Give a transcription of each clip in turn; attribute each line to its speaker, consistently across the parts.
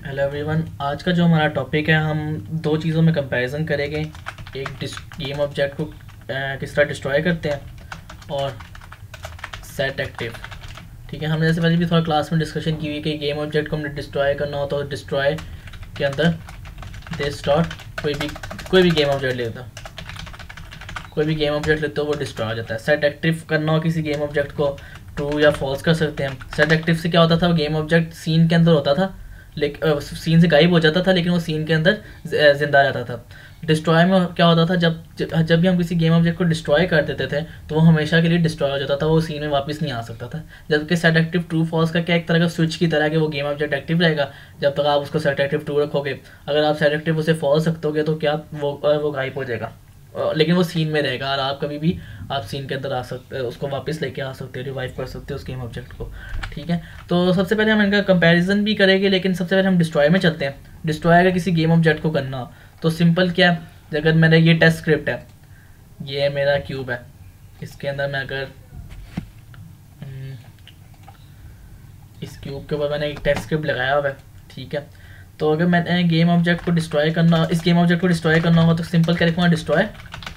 Speaker 1: Hello everyone आज का जो हमारा टॉपिक है, हम दो चीज़ों में कंपैरिजन करेंगे। एक गेम ऑब्जेक्ट को किस तरह डिस्ट्रॉय करते हैं और सेट एक्टिव ठीक है, हमने जैसे पहले भी थोड़ा क्लास में डिस्कशन की हुई कि गेम ऑब्जेक्ट को हमने डिस्ट्रॉय करना हो तो डिस्ट्रॉय के अंदर दे स्टॉट कोई भी कोई भी गेम ऑब्जेक्ट लेता। कोई भी गेम ऑब्जेक्ट लेते हो वो डिस्ट्रॉय हो जाता है। सेट एक्टिव करना हो किसी गेम ऑब्जेक्ट को ट्रू या फॉल्स कर सकते हैं सेट एक्टिव से क्या होता था? वो गेम ऑब्जेक्ट सीन के अंदर होता था। लेकिन सीन से गायब हो जाता था, लेकिन वो सीन के अंदर ज़िंदा रहता था। डिस्ट्रॉय में क्या होता था, जब जब भी हम किसी गेम ऑब्जेक्ट को डिस्ट्रॉय कर देते थे तो वो हमेशा के लिए डिस्ट्रॉय हो जाता था, वो सीन में वापस नहीं आ सकता था। जबकि सेट एक्टिव ट्रू फॉल्स का क्या एक तरह का स्विच की तरह के वो गेम ऑब्जेक्ट एक्टिव रहेगा, जब तक आप उसको सेट एक्टिव ट्रू रखोगे। अगर आप सेट एक्टिव उसे फॉल्स रखोगे तो क्या वो वो गायब हो जाएगा। लेकिन वो सीन में रहेगा और आप कभी भी आप सीन के अंदर आ सकते उसको वापस लेके आ सकते हो रिवाइव कर सकते हो उस गेम ऑब्जेक्ट को ठीक है? तो सबसे पहले हम इनका कंपैरिजन भी करेंगे लेकिन सबसे पहले हम डिस्ट्रॉय में चलते हैं। डिस्ट्रॉय अगर किसी गेम ऑब्जेक्ट को करना तो सिंपल क्या है? अगर मेरा ये टेस्ट स्क्रिप्ट है ये मेरा क्यूब है इसके अंदर मैं अगर हम्म, इस क्यूब के ऊपर मैंने एक टेस्ट स्क्रिप्ट लगाया हुआ है ठीक है? तो अगर मैंने गेम ऑब्जेक्ट को डिस्ट्रॉय करना, इस गेम ऑब्जेक्ट को डिस्ट्रॉय करना होगा तो सिंपल क्या लिखूँगा डिस्ट्रॉय?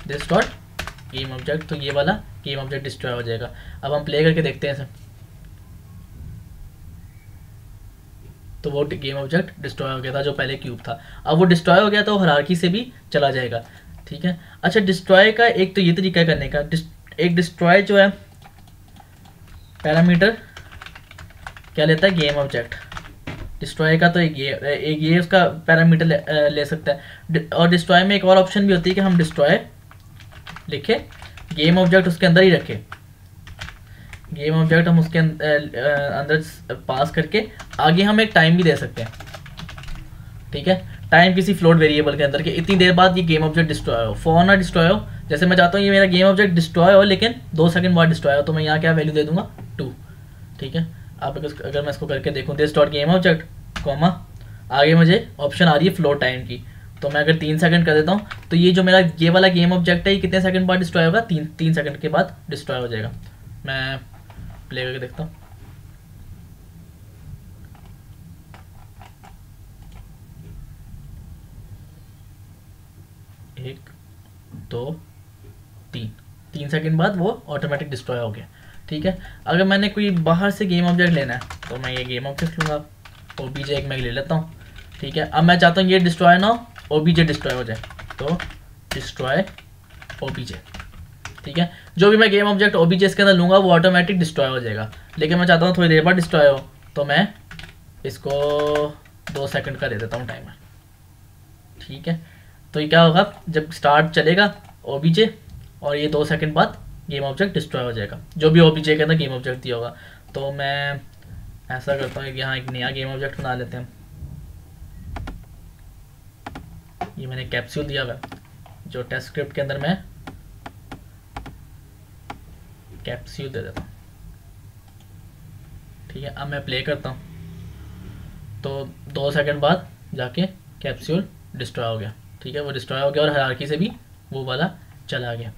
Speaker 1: डॉट गेम ऑब्जेक्ट तो ये वाला, गेम ऑब्जेक्ट डिस्ट्रॉय हो जाएगा। अब हम प्ले करके देखते हैं इसे। तो वो गेम ऑब्जेक्ट डिस्ट्रॉय हो गया था, जो पहले क्यूब था। अब वो डिस्ट्रॉय हो गया तो हरारकी से भी चला जाएगा, ठीक है? अच्छा डिस्ट्रॉय का एक तो ये तरीका करने का। एक डिस्ट्रॉय जो है, पैरामीटर, क्या लेता है? Game object. डिस्ट्रॉय का तो एक ये एक ये उसका पैरामीटर ले, ले सकता है। और डिस्ट्रॉय में एक और ऑप्शन भी होती है कि हम डिस्ट्रॉय लिखे गेम ऑब्जेक्ट उसके अंदर ही रखें। गेम ऑब्जेक्ट हम उसके अंदर पास करके आगे हम एक टाइम भी दे सकते हैं। ठीक है? टाइम किसी फ्लोट वेरिएबल के अंदर के इतनी देर बाद ये गेम ऑब्जेक्ट डिस्ट्रॉय हो। फ़ोन ना डिस्ट्रॉय हो। जैसे मैं चाहता हूँ ये मेरा गेम ऑब्जेक्ट डिस्ट्रॉय हो लेकिन दो सेकंड बाद डिस्ट्रॉय हो तो मैं यहाँ क्या वैल्यू दे दूँगा? टू ठीक है? आप अगर अगर मैं इसको करके देखूँ this dot game object comma आगे मुझे ऑप्शन आ रही है फ्लो टाइम की। तो मैं अगर तीन सेकंड कर देता हूँ तो ये जो मेरा ये वाला गेम ऑब्जेक्ट है, ये कितने सेकंड बाद डिस्ट्रॉय होगा? तीन तीन सेकंड के बाद डिस्ट्रॉय हो जाएगा। मैं प्ले करके देखता हूँ। एक, दो, तीन। तीन सेकंड बाद वो ऑटोमेटिक डिस्ट्रॉय हो गया। ठीक है? अगर मैंने कोई बाहर से गेम ऑब्जेक्ट लेना है तो मैं ये गेम ऑब्जेक्ट लूँगा। ओ बी जे एक मैं ले लेता हूँ। ठीक है? अब मैं चाहता हूँ ये डिस्ट्रॉय ना हो ओ बी जे डिस्ट्रॉय हो जाए। तो डिस्ट्रॉय ओ बी जे ठीक है? जो भी मैं game object O B J इसके अंदर लूँगा, वो ऑटोमेटिक डिस्ट्रॉय हो जाएगा। लेकिन मैं चाहता हूँ थोड़ी देर बाद डिस्ट्रॉय हो तो मैं इसको दो सेकंड का दे देता हूँ टाइमर ठीक है? तो ये क्या होगा? जब स्टार्ट चलेगा ओ बी जे और ये दो सेकंड बाद गेम ऑब्जेक्ट डिस्ट्रॉय हो जाएगा। जो भी ओ के अंदर गेम ऑब्जेक्ट दिया होगा। तो मैं ऐसा करता हूँ कि यहाँ एक नया गेम ऑब्जेक्ट बना लेते हैं। ये मैंने कैप्सूल दिया हुआ जो टेस्ट स्क्रिप्ट के अंदर मैं कैप्सूल दे देता हूँ। ठीक है, अब मैं प्ले करता हूँ। तो दो सेकंड बाद जाके कैप्सूल डिस्ट्रॉय हो गया। ठीक है, वो डिस्ट्रॉय हो गया और हरारकी से भी वो वाला चला गया।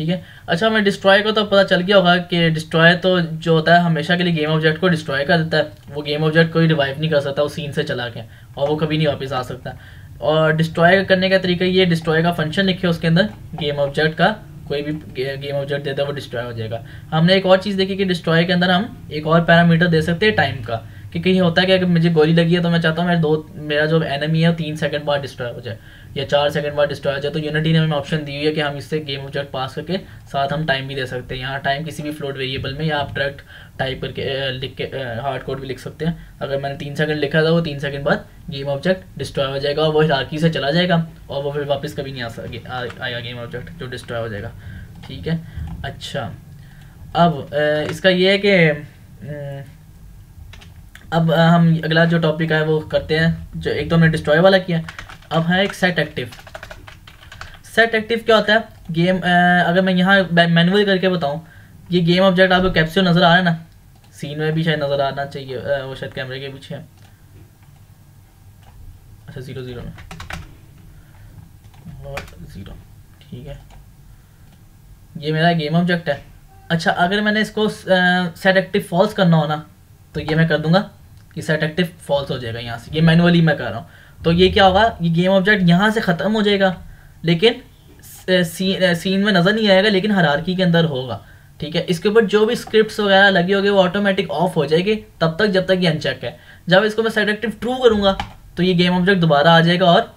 Speaker 1: ठीक है? अच्छा मैं डिस्ट्रॉय को तो पता चल गया होगा कि डिस्ट्रॉय तो जो होता है, हमेशा के लिए गेम ऑब्जेक्ट को डिस्ट्रॉय कर देता है। वो गेम ऑब्जेक्ट कोई रिवाइव नहीं कर सकता, उस सीन से चला के और वो कभी नहीं वापस आ सकता। और डिस्ट्रॉय करने का तरीका ये डिस्ट्रॉय का फ़ंक्शन लिखे उसके अंदर गेम ऑब्जेक्ट का कोई भी गेम ऑब्जेक्ट देता है, वो डिस्ट्रॉय हो जाएगा। हमने एक और चीज़ देखी कि डिस्ट्रॉय के अंदर हम एक और पैरामीटर दे सकते हैं टाइम का। कि कहीं होता है कि अगर मुझे गोली लगी है तो मैं चाहता हूँ मेरे दो, मेरा जो एनिमी है वो तीन सेकंड बाद डिस्ट्रॉय हो जाए। या चार सेकंड बाद डिस्ट्रॉय हो जाए तो यूनिटी ने हमें ऑप्शन दी हुई है कि हम इससे गेम ऑब्जेक्ट पास करके साथ हम टाइम भी दे सकते हैं। यहाँ टाइम किसी भी फ्लोट वेरिएबल में या आप डायरेक्ट टाइप करके लिख के हार्ड कोड भी लिख सकते हैं। अगर मैंने तीन सेकंड लिखा था, वो तीन सेकंड बाद गेम ऑब्जेक्ट डिस्ट्रॉय हो जाएगा और वो हिराकी से चला जाएगा और वो फिर वापस कभी नहीं आ सके आएगा गेम ऑब्जेक्ट जो डिस्ट्रॉय हो जाएगा। ठीक है? अच्छा। अब इसका ये है कि अब हम अगला जो टॉपिक है वो करते हैं, जो एक तो हमने डिस्ट्रॉय वाला किया अब है एक सेट एक्टिव सेट एक्टिव क्या होता है? गेम अगर मैं यहाँ मैनुअल करके बताऊँ, ये गेम ऑब्जेक्ट आपको कैप्सूल नज़र आ रहा है ना? सीन में भी शायद नज़र आना चाहिए वो शायद कैमरे के पीछे है। अच्छा ज़ीरो ज़ीरो में। ज़ीरो ठीक है। ये मेरा गेम ऑब्जेक्ट है। अच्छा अगर मैंने इसको सेट एक्टिव फॉल्स करना हो ना तो ये मैं कर दूँगा ये सेट एक्टिव फॉल्स हो जाएगा यहाँ से। ये मैनुअली मैं कर रहा हूँ। तो ये क्या होगा? ये गेम ऑब्जेक्ट यहाँ से ख़त्म हो जाएगा। लेकिन सीन सीन में नज़र नहीं आएगा, लेकिन हरारकी के अंदर होगा। ठीक है? इसके ऊपर जो भी स्क्रिप्ट वगैरह लगी होगी, वो ऑटोमेटिक ऑफ़ हो जाएगी, तब तक जब तक ये अनचेक है। जब इसको मैं सेट ट्रू करूँगा तो ये गेम ऑब्जेक्ट दोबारा आ जाएगा और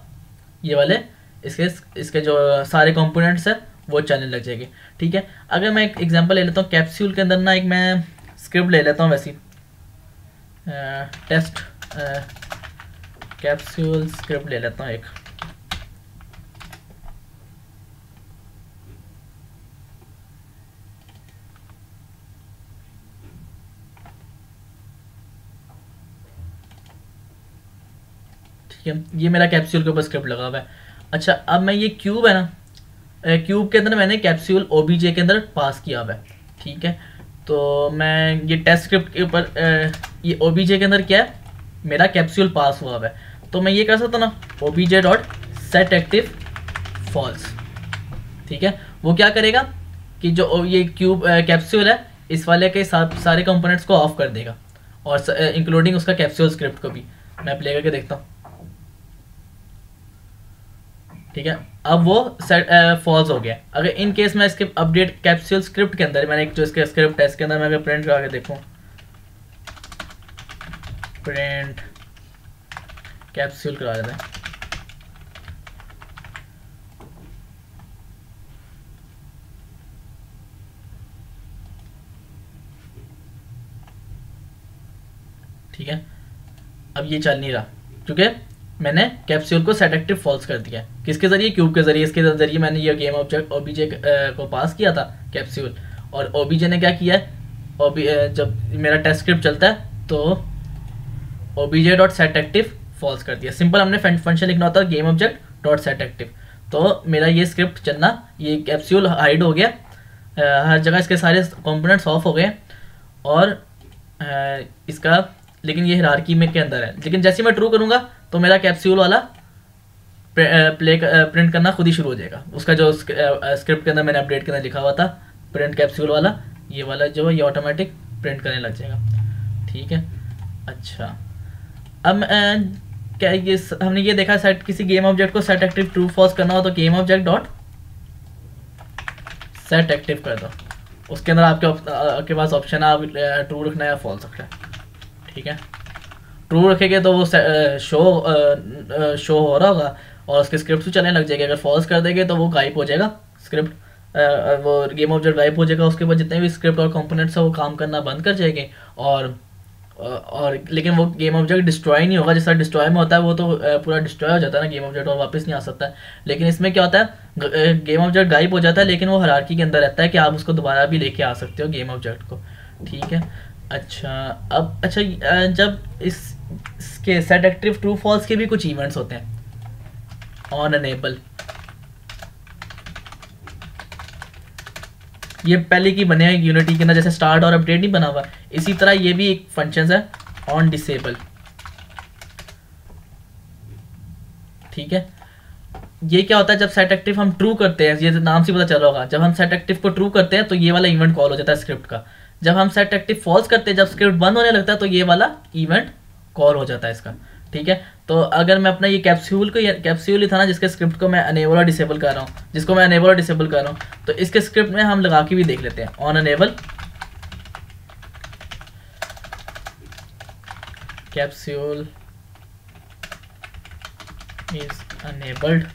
Speaker 1: ये वाले, इसके इसके जो सारे कंपोनेंट्स हैं, वो चलने लग जाएँगे। ठीक है? अगर मैं एक एग्जांपल ले लेता हूँ कैप्सूल के अंदर ना एक मैं स्क्रिप्ट ले लेता हूँ वैसी। टेस्ट कैप्सूल स्क्रिप्ट ले लेता हूँ एक। ये मेरा कैप्सूल के ऊपर स्क्रिप्ट लगा हुआ है। अच्छा अब मैं ये क्यूब है ना क्यूब के अंदर मैंने कैप्सूल ओ के अंदर पास किया हुआ है, ठीक है? तो मैं ये टेस्ट स्क्रिप्ट के ऊपर ये ओबीजे के अंदर क्या है? मेरा कैप्सूल पास हुआ हुआ है। तो मैं ये कर सकता ना O J dot set active false ठीक है? वो क्या करेगा कि जो ये क्यूब कैप्सूल है, इस वाले के सारे कंपोनेंट्स को ऑफ़ कर देगा। और इंक्लूडिंग उसका कैप्सूल स्क्रिप्ट को भी। मैं प्ले करके देखता हूँ। ठीक है? अब वो सेट फॉल्स हो गया। अगर इन केस मैं इसके अपडेट कैप्सूल स्क्रिप्ट के अंदर, मैंने एक जो इसके स्क्रिप्ट है, इसके अंदर मैं अगर प्रिंट करा के देखूँ। प्रिंट कैप्सूल करा देते हैं। ठीक है? अब ये चल नहीं रहा, क्योंकि मैंने कैप्सूल को सेट एक्टिव फॉल्स कर दिया किसके ज़रिए? क्यूब के ज़रिए। इसके ज़रिए मैंने ये गेम ऑब्जेक्ट ओबीजे को पास किया था कैप्सूल और ओबीजे ने क्या किया ओबी जब मेरा टेस्ट स्क्रिप्ट चलता है तो OBJ dot set active false कर दिया। सिंपल हमने फ़ंक्शन लिखना होता है game object dot set active तो मेरा ये स्क्रिप्ट चलना ये कैप्सूल हाइड हो गया। आ, हर जगह इसके सारे कंपोनेंट्स ऑफ़ हो गए। और आ, इसका लेकिन ये हिरारकी में के अंदर है। लेकिन जैसे मैं ट्रू करूँगा तो मेरा कैप्सूल वाला प्ले प्रिंट करना खुद ही शुरू हो जाएगा। उसका जो स्क्रिप्ट के अंदर मैंने अपडेट के अंदर लिखा हुआ था प्रिंट कैप्सूल वाला ये वाला जो है ये ऑटोमेटिक प्रिंट करने लग जाएगा। ठीक है? अच्छा। अब क्या ये हमने ये देखा सेट किसी गेम ऑब्जेक्ट को सेट एक्टिव ट्रू फॉल्स करना हो तो game object dot set active कर दो। उसके अंदर आपके आपके पास ऑप्शन है, आप ट्रू रखना है या फॉल्स रखना ठीक है? ट्रू रखेंगे तो वो शो शो हो रहा होगा और उसके स्क्रिप्ट चलने लग जाएगी। अगर फॉल्स कर देंगे तो वो गायब हो जाएगा स्क्रिप्ट वो गेम ऑब्जेक्ट गायब हो जाएगा। उसके बाद जितने भी स्क्रिप्ट और कंपोनेंट्स है वो काम करना बंद कर जाएँगे और और लेकिन वो गेम ऑब्जेक्ट डिस्ट्रॉय नहीं होगा, जैसा डिस्ट्रॉय में होता है, वो तो पूरा डिस्ट्रॉय हो जाता है ना गेम ऑब्जेक्ट और वापस नहीं आ सकता। है लेकिन इसमें क्या होता है गेम ऑब्जेक्ट गायब हो जाता है, लेकिन वो हरारकी के अंदर रहता है कि आप उसको दोबारा भी लेके आ सकते हो गेम ऑब्जेक्ट को। ठीक है? अच्छा अब अच्छा जब इस, इसके सेट एक्टिव ट्रू फॉल्स के भी कुछ इवेंट्स होते हैं। ऑन अनेबल ये पहले की बने हैं यूनिटी के अंदर जैसे स्टार्ट और अपडेट नहीं बना हुआ। इसी तरह ये भी एक फ़ंक्शन है ऑन डिसेबल ठीक है? ये क्या होता है, जब सेट एक्टिव हम ट्रू करते हैं, ये तो नाम से पता चल रहा होगा। जब हम सेट एक्टिव को ट्रू करते हैं तो ये वाला इवेंट कॉल हो जाता है स्क्रिप्ट का। जब हम सेट एक्टिव फॉल्स करते हैं, जब स्क्रिप्ट बंद होने लगता है तो ये वाला इवेंट कॉल हो जाता है इसका। ठीक है? तो अगर मैं अपना ये कैप्सूल को कैप्सूल ही था ना, जिसके स्क्रिप्ट को मैं अनेबल और डिसेबल कर रहा हूँ, जिसको मैं अनेबल और डिसेबल कर रहा हूँ तो इसके स्क्रिप्ट में हम लगा के भी देख लेते हैं। On enable capsule is enabled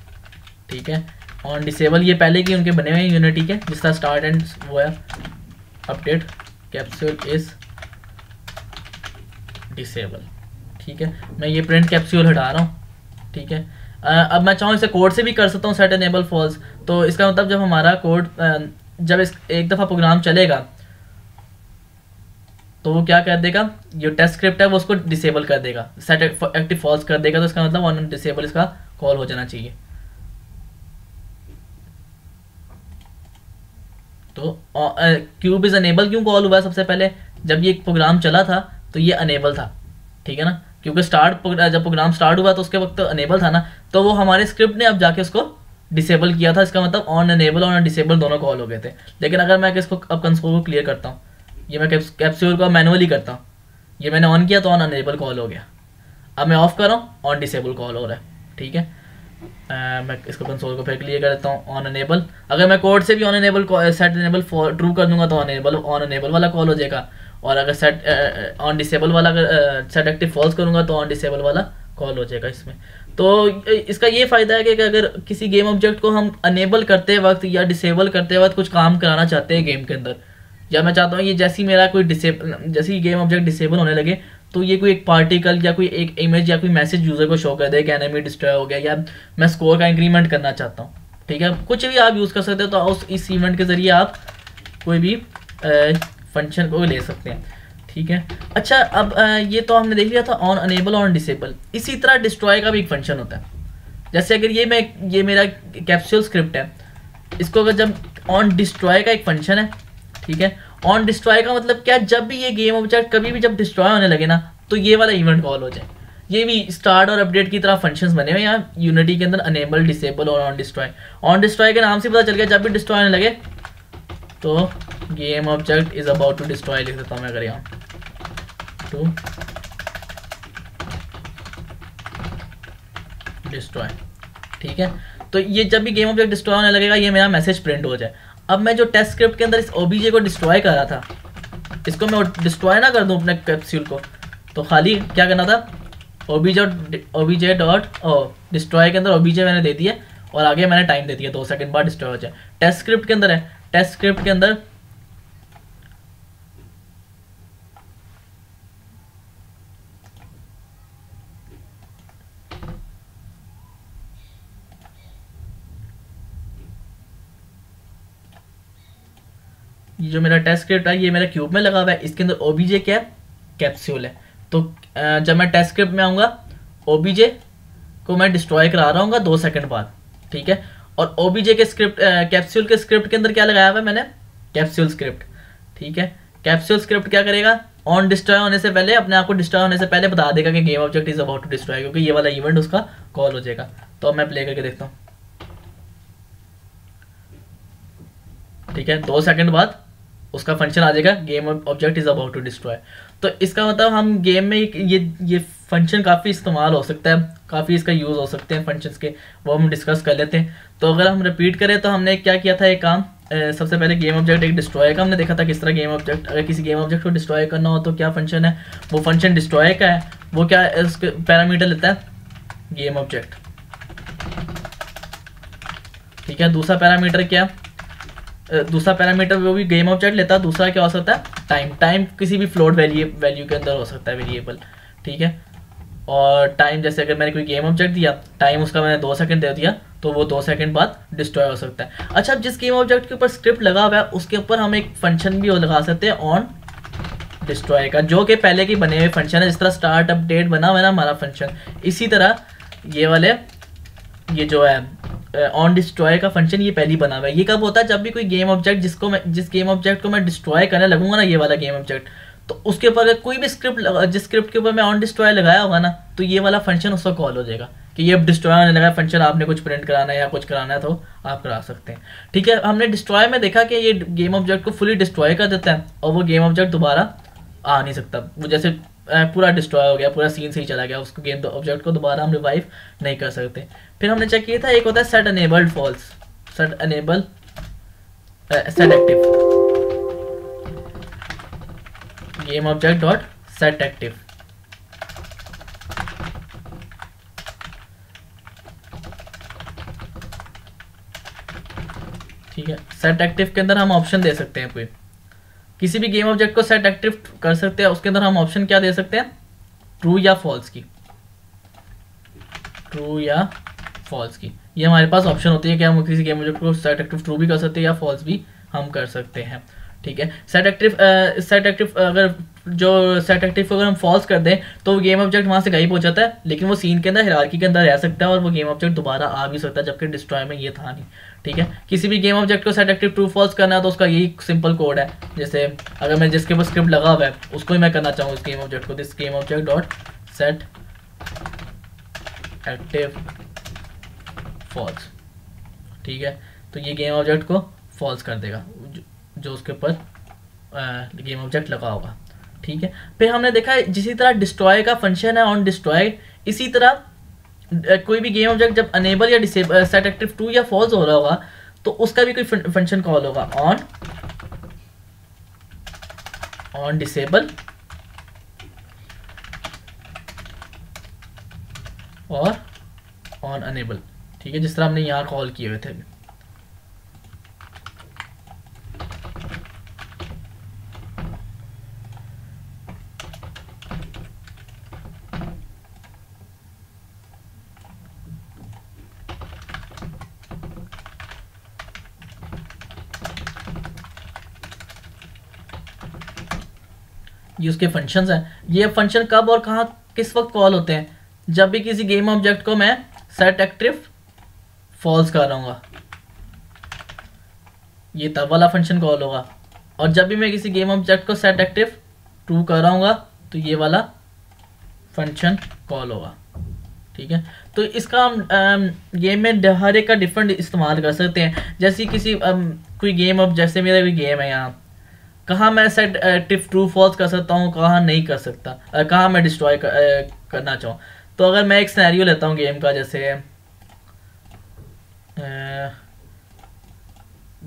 Speaker 1: ठीक है? ऑन डिसेबल ये पहले की उनके बने हुए हैं यूनिटी के जिसका स्टार्ट एंड वो है अपडेट कैप्सूल इज़ डिसेबल ठीक है? मैं ये प्रिंट कैप्सूल हटा रहा हूँ, ठीक है? अब मैं चाहूँ इसे कोड से भी कर सकता हूँ सेट एनेबल फॉल्स तो इसका मतलब जब हमारा कोड जब इस एक दफ़ा प्रोग्राम चलेगा तो वो क्या कर देगा? जो टेस्ट स्क्रिप्ट है, वो उसको डिसेबल कर देगा। सेट एक्टिव फॉल्स कर देगा तो इसका मतलब वन डिसेबल इसका कॉल हो जाना चाहिए। तो क्यूब इज़ अनेबल क्यों कॉल हुआ सबसे पहले? जब ये प्रोग्राम चला था तो ये अनेबल था, ठीक है ना? क्योंकि स्टार्ट जब प्रोग्राम स्टार्ट हुआ तो उसके वक्त अनेबल था ना तो वो हमारे स्क्रिप्ट ने अब जाके उसको डिसेबल किया था। इसका मतलब ऑन अनेबल और डिसेबल दोनों कॉल हो गए थे। लेकिन अगर मैं इसको अब कंसोल को क्लियर करता हूँ, ये मैं कैप्सूल को मैनुअली करता हूँ, ये मैंने ऑन किया तो ऑन अनेबल कॉल हो गया। अब मैं ऑफ़ कर रहा हूँ ऑन डिसेबल कॉल हो रहा है, ठीक है? मैं इसको कंसोल को फिर क्लियर कर देता हूँ ऑन अनेबल अगर मैं कोड से भी on enable set enable true कर दूँगा तो ऑन अनेबल ऑन अनेबल वाला कॉल हो जाएगा. और अगर सेट ऑन डिसेबल वाला अगर सेट एक्टिव फॉल्स करूँगा तो ऑन डिसेबल वाला कॉल हो जाएगा इसमें. तो इसका ये फ़ायदा है कि अगर किसी गेम ऑब्जेक्ट को हम अनेबल करते वक्त या डिसेबल करते वक्त कुछ काम कराना चाहते हैं गेम के अंदर. या मैं चाहता हूँ ये जैसी मेरा कोई डिसेबल जैसी गेम ऑब्जेक्ट डिसेबल होने लगे तो ये कोई एक पार्टिकल या कोई एक इमेज या कोई मैसेज यूज़र को शो कर दे कि एनिमी डिस्ट्रॉय हो गया या मैं स्कोर का इंक्रीमेंट करना चाहता हूँ ठीक है? कुछ भी आप यूज़ कर सकते हो तो उस इस इवेंट के ज़रिए आप कोई भी फ़ंक्शन को ले सकते हैं ठीक है? अच्छा अब आ, ये तो हमने देख लिया था ऑन अनेबल ऑन डिसेबल इसी तरह डिस्ट्रॉय का भी एक फ़ंक्शन होता है। जैसे अगर ये मैं ये मेरा कैप्सूल स्क्रिप्ट है इसको अगर जब ऑन डिस्ट्रॉय का एक फ़ंक्शन है ठीक है? ऑन डिस्ट्रॉय का मतलब क्या? जब भी ये गेम ऑब्जेक्ट कभी भी जब डिस्ट्रॉय होने लगे ना तो ये वाला इवेंट कॉल हो जाए। ये भी स्टार्ट और अपडेट की तरह फ़ंक्शंस बने हुए यहाँ यूनिटी के अंदर अनेबल डिसेबल और ऑन डिस्ट्रॉय ऑन डिस्ट्रॉय के नाम से पता चल गया, जब भी डिस्ट्रॉय होने लगे तो game object is about to destroy लिख देता हूँ मैं अगर यहाँ। टू डिस्ट्रॉय ठीक है? तो ये जब भी गेम ऑब्जेक्ट डिस्ट्रॉय होने लगेगा, ये मेरा मैसेज प्रिंट हो जाए। अब मैं जो टेस्ट स्क्रिप्ट के अंदर इस ओबीजे को डिस्ट्रॉय कर रहा था, इसको मैं डिस्ट्रॉय ना कर दूँ अपने कैप्सूल को। तो खाली क्या करना था? OBJ OBJ dot o destroy के अंदर ओबीजे मैंने दे दिया और आगे मैंने टाइम दे दिया, दो सेकंड बाद डिस्ट्रॉय हो जाए। टेस्ट स्क्रिप्ट के अंदर है। टेस्ट स्क्रिप्ट के अंदर ये जो मेरा टेस्ट स्क्रिप्ट है, ये मेरा क्यूब में लगा हुआ है। इसके अंदर ओबीजे क्या है? कैप्सूल है। तो जब मैं टेस्ट स्क्रिप्ट में आऊँगा ओबीजे को मैं डिस्ट्रॉय करा रहा हूँ दो सेकंड बाद, ठीक है? और ओबीजे के स्क्रिप्ट कैप्सूल के स्क्रिप्ट के अंदर क्या लगाया हुआ है मैंने? कैप्सूल स्क्रिप्ट ठीक है? कैप्सूल स्क्रिप्ट क्या करेगा? ऑन डिस्ट्रॉय होने से पहले, अपने आप को डिस्ट्रॉय होने से पहले बता देगा कि game object is about to destroy क्योंकि ये वाला इवेंट उसका कॉल हो जाएगा। तो मैं प्ले करके देखता हूँ। ठीक है? दो सेकंड बाद उसका फ़ंक्शन आ जाएगा game object is about to destroy तो इसका मतलब हम गेम में ये ये फ़ंक्शन काफ़ी इस्तेमाल हो सकता है, काफ़ी इसका यूज़ हो सकते हैं फ़ंक्शंस के, वो हम डिस्कस कर लेते हैं। तो अगर हम रिपीट करें तो हमने क्या किया था एक काम सबसे पहले गेम ऑब्जेक्ट एक डिस्ट्रॉय का हमने देखा था किस तरह गेम ऑब्जेक्ट अगर किसी गेम ऑब्जेक्ट को डिस्ट्रॉय करना हो तो क्या फ़ंक्शन है? वो फ़ंक्शन डिस्ट्रॉय का है, वो क्या उसके पैरामीटर लेता है? गेम ऑब्जेक्ट ठीक है, दूसरा पैरामीटर क्या? दूसरा पैरामीटर वो भी गेम ऑब्जेक्ट लेता है दूसरा क्या हो सकता है? टाइम टाइम किसी भी फ्लोट वैल्यू वैल्यू के अंदर हो सकता है वेरिएबल ठीक है? और टाइम जैसे अगर मैंने कोई गेम ऑब्जेक्ट दिया टाइम उसका मैंने दो सेकंड दे दिया तो वो दो सेकंड बाद डिस्ट्रॉय हो सकता है। अच्छा जिस गेम ऑब्जेक्ट के ऊपर स्क्रिप्ट लगा हुआ है, उसके ऊपर हम एक फ़ंक्शन भी लगा सकते हैं ऑन डिस्ट्रॉय का, जो कि पहले की बने हुए फ़ंक्शन है, जिस तरह स्टार्ट अपडेट बना हुआ है ना हमारा फ़ंक्शन इसी तरह ये वाले, ये जो है ऑन डिस्ट्रॉय का फ़ंक्शन ये पहली बना हुआ है। ये कब होता है? जब भी कोई गेम ऑब्जेक्ट जिसको मैं जिस गेम ऑब्जेक्ट को मैं डिस्ट्रॉय करने लगूँगा ना, ये वाला गेम ऑब्जेक्ट तो उसके ऊपर अगर कोई भी स्क्रिप्ट जिस स्क्रिप्ट के ऊपर मैं ऑन डिस्ट्रॉय लगाया होगा ना तो ये वाला फ़ंक्शन उसका कॉल हो जाएगा कि ये अब डिस्ट्रॉय होने लगा फ़ंक्शन आपने कुछ प्रिंट कराना है या कुछ कराना है तो आप करा सकते हैं। ठीक है, हमने डिस्ट्रॉय में देखा कि ये गेम ऑब्जेक्ट को फुली डिस्ट्रॉय कर देता है, और वो गेम ऑब्जेक्ट दोबारा आ नहीं सकता। वो जैसे पूरा डिस्ट्रॉय हो गया, पूरा सीन से ही चला गया, उसको गेम ऑब्जेक्ट को दोबारा हम रिवाइव नहीं कर सकते। फिर हमने चेक किया था, एक होता है set enabled false set enable set active game object dot set active ठीक है सेट एक्टिव के अंदर हम ऑप्शन दे सकते हैं कोई। किसी भी गेम ऑब्जेक्ट को सेट एक्टिव कर सकते हैं, उसके अंदर हम ऑप्शन क्या दे सकते हैं? ट्रू या फॉल्स की। ट्रू या फॉल्स की। ये हमारे पास ऑप्शन होती है कि हम किसी गेम ऑब्जेक्ट को सेट एक्टिव ट्रू भी कर सकते हैं या फॉल्स भी हम कर सकते हैं। ठीक है? सेट एक्टिव सेट एक्टिव अगर जो सेट एक्टिव को अगर हम फॉल्स कर दें तो गेम ऑब्जेक्ट वहाँ से गायब हो जाता है, लेकिन वो सीन के अंदर हिरारकी के अंदर रह सकता है और वो गेम ऑब्जेक्ट दोबारा आ भी सकता है, जबकि डिस्ट्रॉय में ये था नहीं। ठीक है? किसी भी गेम ऑब्जेक्ट को सेट एक्टिव ट्रू फॉल्स करना है तो उसका यही सिंपल कोड है। जैसे अगर मैं जिसके पास स्क्रिप्ट लगा हुआ है, उसको ही मैं करना चाहूँ इस गेम ऑब्जेक्ट को। This game object dot set active false ठीक है? तो ये गेम ऑब्जेक्ट को फॉल्स कर देगा। जो उसके ऊपर गेम ऑब्जेक्ट लगा होगा। ठीक है? फिर हमने देखा है, जिसी तरह डिस्ट्रॉय का फ़ंक्शन है ऑन डिस्ट्रॉय इसी तरह कोई भी गेम ऑब्जेक्ट जब अनेबल या डिसेबल सेट एक्टिव टू या फॉल्स हो रहा होगा तो उसका भी कोई फ़ंक्शन कॉल होगा। ऑन ऑन डिसेबल और ऑन अनेबल ठीक है, जिस तरह हमने यहाँ कॉल किए हुए थे। ये उसके फ़ंक्शंस हैं। ये फ़ंक्शन कब और कहाँ किस वक्त कॉल होते हैं? जब भी किसी गेम ऑब्जेक्ट को मैं सेट एक्टिव फॉल्स कर रहा ये तब वाला फ़ंक्शन कॉल होगा। और जब भी मैं किसी गेम ऑब्जेक्ट को सेट एक्टिव ट्रू कर रहा तो ये वाला फ़ंक्शन कॉल होगा। ठीक है? तो इसका हम गेम में हर एक का डिफरेंट इस्तेमाल कर सकते हैं। जैसे किसी um, कोई गेम अब जैसे मेरा कोई गेम है यहाँ। कहाँ मैं सेट टिफ ट्रू फॉल्स कर सकता हूँ कहाँ नहीं कर सकता कहाँ मैं डिस्ट्रॉय कर, करना चाहूँ। तो अगर मैं एक स्नैरियो लेता हूँ गेम का जैसे ए,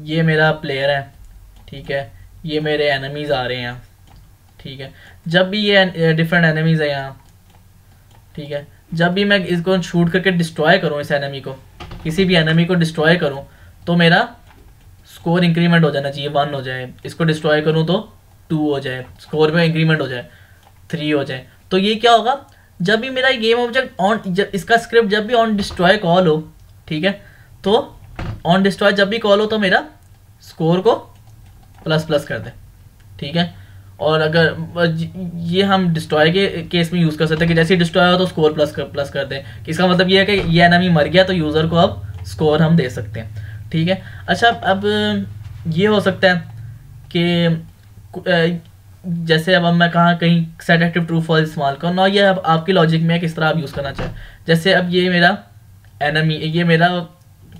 Speaker 1: ये मेरा प्लेयर है ठीक है ये मेरे एनिमीज़ आ रहे हैं ठीक है जब भी ये डिफरेंट एनिमीज़ है यहाँ ठीक है जब भी मैं इसको शूट करके डिस्ट्रॉय करूँ इस एनिमी को किसी भी एनिमी को डिस्ट्रॉय करूँ तो मेरा स्कोर इंक्रीमेंट हो जाना चाहिए, वन हो जाए, इसको डिस्ट्रॉय करूँ तो टू हो जाए, स्कोर में इंक्रीमेंट हो जाए थ्री हो जाए। तो ये क्या होगा? जब भी मेरा गेम ऑब्जेक्ट ऑन इसका स्क्रिप्ट जब भी ऑन डिस्ट्रॉय कॉल हो, ठीक है? तो ऑन डिस्ट्रॉय जब भी कॉल हो तो मेरा स्कोर को प्लस प्लस कर दे, ठीक है? और अगर ये हम डिस्ट्रॉय के केस में यूज़ कर सकते हैं कि जैसे डिस्ट्रॉय हो तो स्कोर प्लस कर प्लस कर दें। इसका मतलब ये है कि ये एनमी मर गया तो यूज़र को अब स्कोर हम दे सकते हैं। ठीक है? अच्छा अब, ये हो सकता है कि जैसे अब मैं कहाँ कहीं सेट एक्टिव ट्रू फॉल इस्तेमाल करूँ, ना ये अब आपकी लॉजिक में किस तरह आप यूज़ करना चाहें। जैसे अब ये मेरा एनमी ये मेरा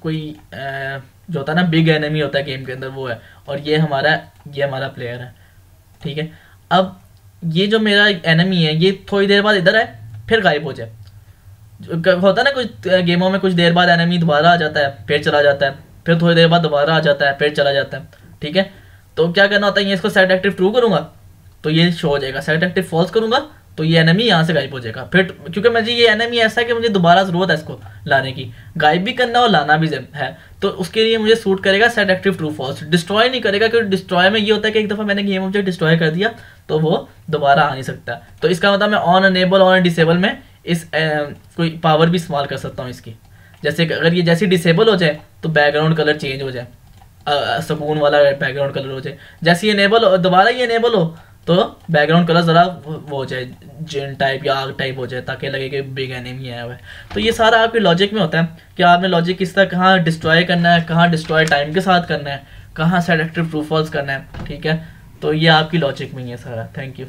Speaker 1: कोई जो होता है ना बिग एनमी होता है गेम के अंदर, वो है। और ये हमारा ये हमारा प्लेयर है। ठीक है? अब ये जो मेरा एनमी है, ये थोड़ी देर बाद इधर है फिर गायब हो जाए। होता है ना, कुछ गेमों में कुछ देर बाद एनमी दोबारा आ जाता है, फिर चला जाता है। फिर थोड़ी देर बाद दोबारा आ जाता है, फिर चला जाता है। ठीक है? तो क्या करना होता है, ये इसको सेट एक्टिव ट्रू करूँगा तो ये शो हो जाएगा। सेट एक्टिव फॉल्स करूँगा तो ये एनमी यहाँ से गायब हो जाएगा। फिर क्योंकि मुझे ये एनमी ऐसा है कि मुझे दोबारा ज़रूरत है इसको लाने की। गायब भी करना और लाना भी है तो उसके लिए मुझे सूट करेगा set active true false destroy नहीं करेगा, क्योंकि डिस्ट्रॉय में ये होता है कि एक दफ़ा मैंने गेम ऑब्जेक्ट डिस्ट्रॉय कर दिया तो वो दोबारा आ नहीं सकता। तो इसका मतलब मैं ऑन अनेबल ऑन डिसेबल में इस कोई पावर भी इस्तेमाल कर सकता हूँ इसकी। जैसे अगर ये जैसे डिसेबल हो जाए तो बैकग्राउंड कलर चेंज हो जाए। सुकून वाला बैकग्राउंड कलर हो जाए। जैसे ये इनेबल हो, दोबारा ये इनेबल हो तो बैकग्राउंड कलर ज़रा वो हो जाए जिन टाइप या आग टाइप हो जाए, ताकि लगे कि बिग एनिमी आया हुआ है। तो ये सारा आपके लॉजिक में होता है कि आपने लॉजिक किस तरह कहाँ डिस्ट्रॉय करना है, कहाँ डिस्ट्रॉय टाइम के साथ करना है, कहाँ सेलेक्टिव ट्रू फॉल्स करना है, ठीक है? तो ये आपकी लॉजिक में ही है सारा। Thank you